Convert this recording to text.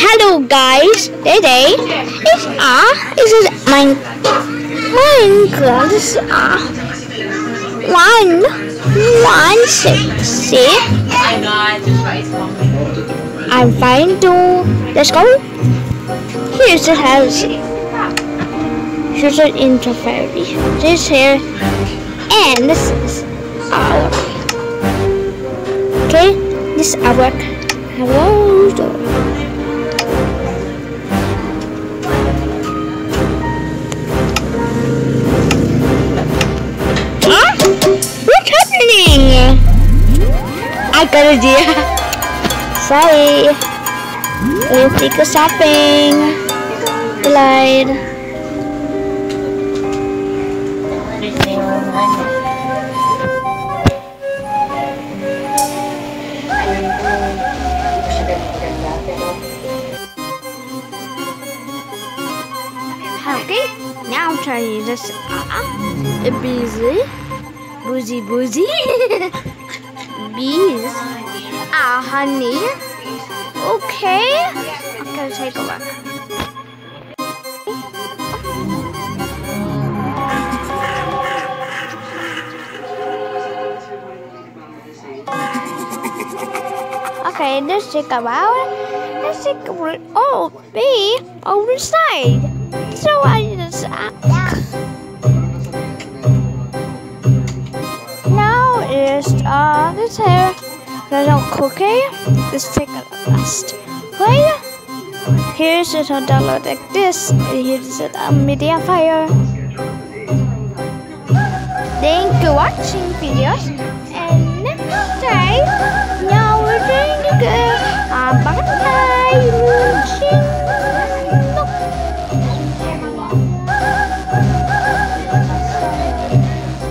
Hello guys, today is uh this is mine Minecraft this is uh one one six see I'm fine to let's go. Here's the house. Here's an interface. This here and this is our okay this is our hello door. I got an idea. Sorry. Let's take a shopping. Glide. Okay, now I'm trying this. Uh, busy, boozy, boozy. Bees. Ah, honey. Okay. I'm gonna take a look. Okay, let's check about. Let's check. Oh, bee over side. So I just. Uh, now is uh this here little cookie. Let's take a last. Wait. Here's it on download like this. Here's it a MediaFire. Thank you watching videos. And next time, now we're going to go. Uh, bye bye.